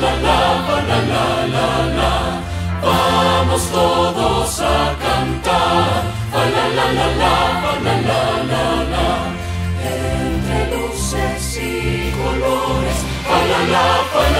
la la, la la la la. Vamos todos a cantar. Fa la la la la, la la la la. Entre luces y colores. Fa la la, la.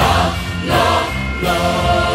love, love, love.